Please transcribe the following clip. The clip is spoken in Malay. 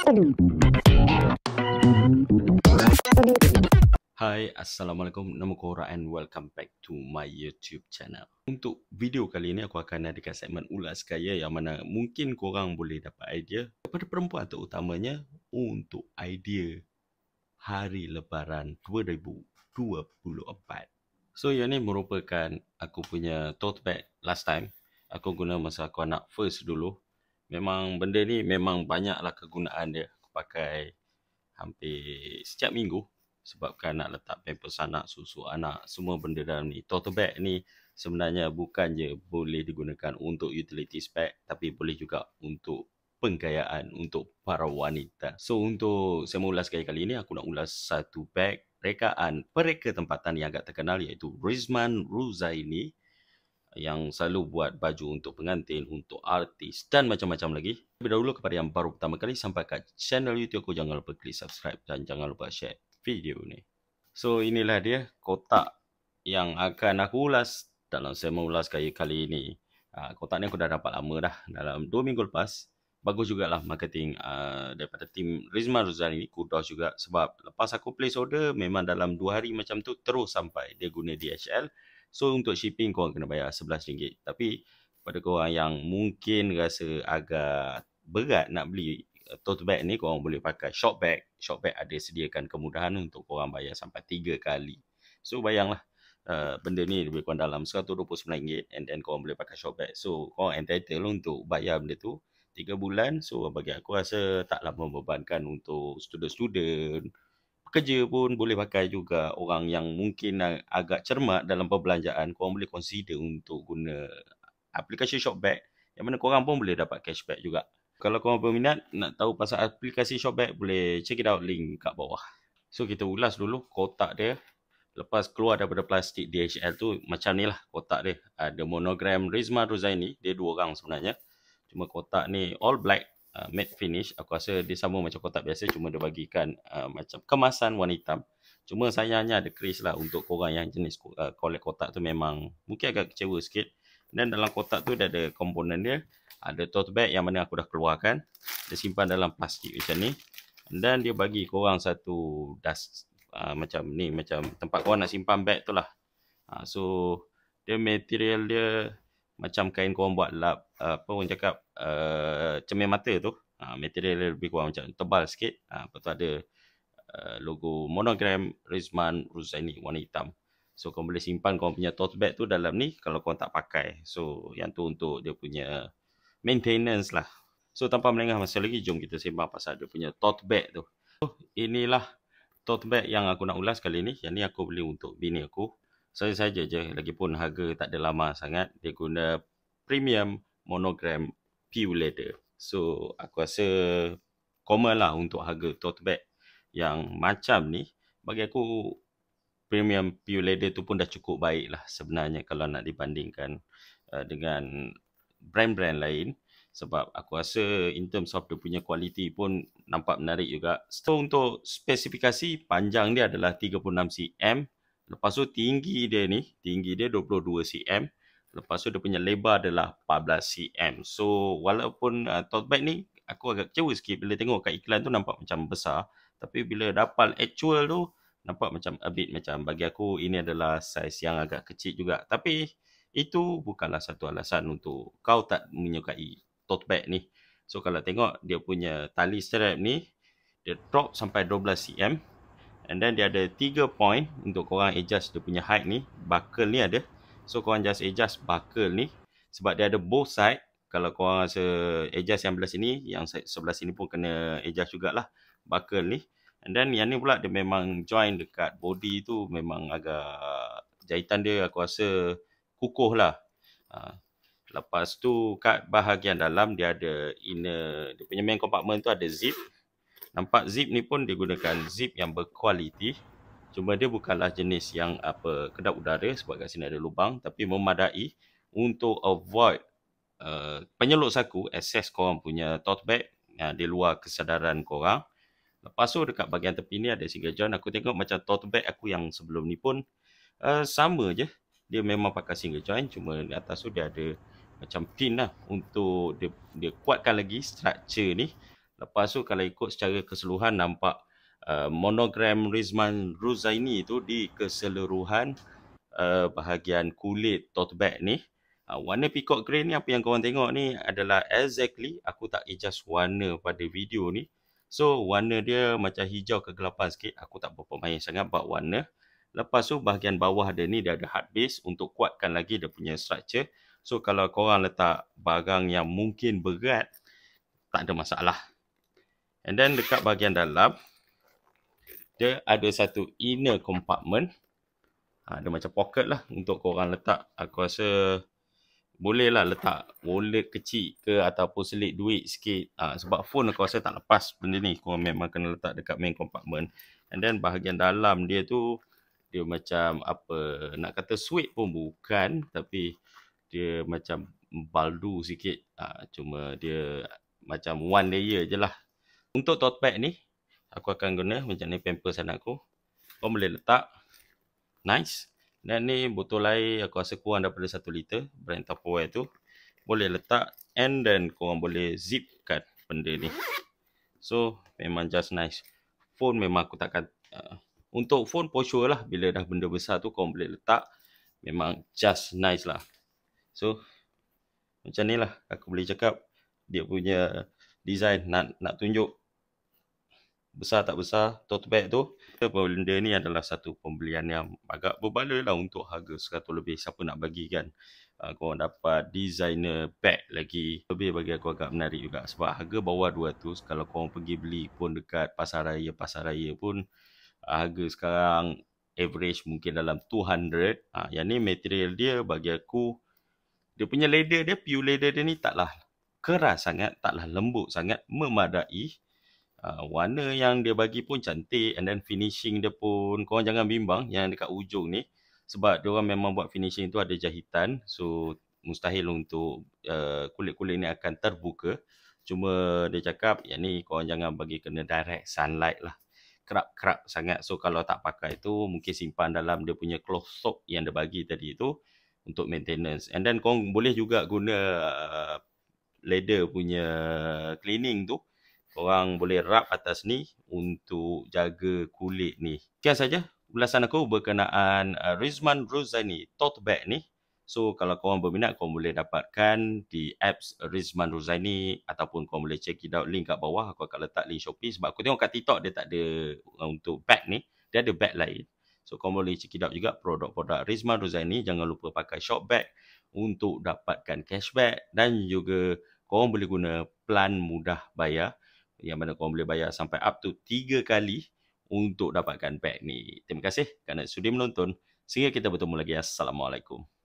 Hai, Assalamualaikum. Nama korang and welcome back to my YouTube channel. Untuk video kali ini aku akan adakan segmen ulas kaya yang mana mungkin korang boleh dapat idea kepada perempuan terutamanya untuk idea hari lebaran 2024. So yang ni merupakan aku punya tote bag last time. Aku guna masa aku anak first dulu. Memang benda ni memang banyaklah kegunaan dia. Aku pakai hampir setiap minggu sebabkan nak letak pampers anak, susu anak, semua benda dalam ni. Tote bag ni sebenarnya bukan je boleh digunakan untuk utility bag tapi boleh juga untuk penggayaan untuk para wanita. So untuk saya ulas kali kali ini aku nak ulas satu bag rekaan pereka tempatan yang agak terkenal iaitu Rizman Ruzaini yang selalu buat baju untuk pengantin, untuk artis dan macam-macam lagi. Lebih dahulu kepada yang baru pertama kali sampai ke channel YouTube aku jangan lupa klik subscribe dan jangan lupa share video ni. So inilah dia kotak yang akan aku ulas dalam saya mengulas kali kali ini. Uh, kotak ni aku dah dapat lama dah dalam 2 minggu lepas. Bagus jugalah marketing uh, daripada tim Rizman Ruzan ini kudos juga sebab lepas aku place order memang dalam 2 hari macam tu terus sampai dia guna DHL So untuk shipping korang kena bayar RM11. Tapi pada korang yang mungkin rasa agak berat nak beli uh, tote bag ni korang boleh pakai shop bag. Shop bag ada sediakan kemudahan untuk korang bayar sampai 3 kali. So bayanglah uh, benda ni lebih kurang dalam RM129 and then korang boleh pakai shop bag. So korang entitled untuk bayar benda tu 3 bulan. So bagi aku rasa taklah membebankan untuk student-student pekerja pun boleh pakai juga orang yang mungkin agak cermat dalam perbelanjaan korang boleh consider untuk guna aplikasi Shopback yang mana korang pun boleh dapat cashback juga. Kalau korang berminat nak tahu pasal aplikasi Shopback boleh check it out link kat bawah. So kita ulas dulu kotak dia. Lepas keluar daripada plastik DHL tu macam ni lah kotak dia. Ada monogram Rizma Ruzaini dia dua orang sebenarnya. Cuma kotak ni all black uh, matte finish aku rasa dia sama macam kotak biasa cuma dia bagikan uh, macam kemasan warna hitam cuma sayangnya ada crease lah untuk korang yang jenis uh, collect kotak tu memang mungkin agak kecewa sikit. Dan dalam kotak tu dia ada komponen dia. Ada tote bag yang mana aku dah keluarkan. Dia simpan dalam plastik macam ni. Dan dia bagi korang satu dust uh, macam ni macam tempat korang nak simpan bag tu lah. Uh, so dia material dia macam kain korang buat lap uh, apa orang cakap uh, cermin mata tu. Uh, material lebih kurang macam tebal sikit. Uh, lepas tu ada uh, logo monogram Rizman Ruzaini warna hitam. So kau boleh simpan kau punya tote bag tu dalam ni kalau kau tak pakai. So yang tu untuk dia punya maintenance lah. So tanpa melengah masa lagi jom kita sembang pasal dia punya tote bag tu. So, inilah tote bag yang aku nak ulas kali ni. Yang ni aku beli untuk bini aku saya saja je. Lagipun harga tak ada lama sangat dia guna premium monogram pure leather. So aku rasa common lah untuk harga tote bag yang macam ni bagi aku premium pure leather tu pun dah cukup baik lah sebenarnya kalau nak dibandingkan uh, dengan brand-brand lain. Sebab aku rasa in terms of dia punya quality pun nampak menarik juga. So untuk spesifikasi panjang dia adalah 36 cm Lepas tu tinggi dia ni, tinggi dia 22 cm. Lepas tu dia punya lebar adalah 14 cm. So walaupun uh, tote bag ni aku agak kecewa sikit bila tengok kat iklan tu nampak macam besar. Tapi bila dapat actual tu nampak macam a bit macam bagi aku ini adalah saiz yang agak kecil juga. Tapi itu bukanlah satu alasan untuk kau tak menyukai tote bag ni. So kalau tengok dia punya tali strap ni dia drop sampai 12 cm And then dia ada 3 point untuk korang adjust dia punya height ni. Buckle ni ada. So korang just adjust buckle ni. Sebab dia ada both side. Kalau korang rasa adjust yang belah sini, yang sebelah sini pun kena adjust jugalah buckle ni. And then yang ni pula dia memang join dekat body tu memang agak jahitan dia aku rasa kukuh lah. Ha. Lepas tu kat bahagian dalam dia ada inner, dia punya main compartment tu ada zip. Nampak zip ni pun digunakan zip yang berkualiti. Cuma dia bukanlah jenis yang apa kedap udara sebab kat sini ada lubang tapi memadai untuk avoid uh, penyeluk saku access korang punya tote bag uh, di luar kesedaran korang. Lepas tu dekat bahagian tepi ni ada single joint. Aku tengok macam tote bag aku yang sebelum ni pun uh, sama je. Dia memang pakai single joint cuma di atas tu dia ada macam pin lah untuk dia, dia kuatkan lagi structure ni Lepas tu kalau ikut secara keseluruhan nampak uh, monogram Rizman Ruzaini tu di keseluruhan uh, bahagian kulit tote bag ni. Uh, warna peacock grey ni apa yang korang tengok ni adalah exactly aku tak adjust warna pada video ni. So warna dia macam hijau kegelapan sikit. Aku tak berapa main sangat buat warna. Lepas tu bahagian bawah dia ni dia ada hard base untuk kuatkan lagi dia punya structure. So kalau korang letak barang yang mungkin berat tak ada masalah. And then dekat bahagian dalam, dia ada satu inner compartment. Ha, dia macam pocket lah untuk korang letak. Aku rasa boleh lah letak wallet kecil ke ataupun selit duit sikit. Ha, sebab phone aku rasa tak lepas benda ni. Korang memang kena letak dekat main compartment. And then bahagian dalam dia tu, dia macam apa, nak kata sweet pun bukan. Tapi dia macam baldu sikit. Ha, cuma dia macam one layer je lah untuk tote bag ni, aku akan guna macam ni pampers anak aku. Kau boleh letak. Nice. Dan ni botol air aku rasa kurang daripada 1 liter. Brand Tupperware tu. Boleh letak. And then korang boleh zipkan benda ni. So, memang just nice. Phone memang aku takkan... Uh, untuk phone for sure lah. Bila dah benda besar tu korang boleh letak. Memang just nice lah. So, macam ni lah aku boleh cakap. Dia punya design nak nak tunjuk besar tak besar tote bag tu benda ni adalah satu pembelian yang agak berbala lah untuk harga 100 lebih. Siapa nak bagi kan uh, korang dapat designer bag lagi. Lebih bagi aku agak menarik juga. Sebab harga bawah 200 kalau korang pergi beli pun dekat pasar raya pasar raya pun uh, harga sekarang average mungkin dalam 200 uh, ah, yang ni material dia bagi aku dia punya leather dia pure leather dia ni taklah keras sangat taklah lembut sangat memadai uh, warna yang dia bagi pun cantik and then finishing dia pun korang jangan bimbang yang dekat ujung ni. Sebab dia orang memang buat finishing tu ada jahitan so mustahil untuk uh, kulit-kulit ni akan terbuka. Cuma dia cakap yang ni korang jangan bagi kena direct sunlight lah. Kerap-kerap sangat. So kalau tak pakai tu mungkin simpan dalam dia punya cloth soap yang dia bagi tadi tu untuk maintenance. And then korang boleh juga guna uh, leather punya cleaning tu korang boleh rub atas ni untuk jaga kulit ni. Sekian saja ulasan aku berkenaan uh, Rizman Rozani tote bag ni. So kalau korang berminat korang boleh dapatkan di apps Rizman Rozani ataupun korang boleh check it out link kat bawah aku akan letak link Shopee sebab aku tengok kat TikTok dia tak ada untuk bag ni. Dia ada bag lain. So korang boleh check it out juga produk-produk Rizman Rozani. Jangan lupa pakai shop bag untuk dapatkan cashback dan juga korang boleh guna plan mudah bayar yang mana korang boleh bayar sampai up to 3 kali untuk dapatkan pack ni. Terima kasih kerana sudi menonton. Sehingga kita bertemu lagi. Assalamualaikum.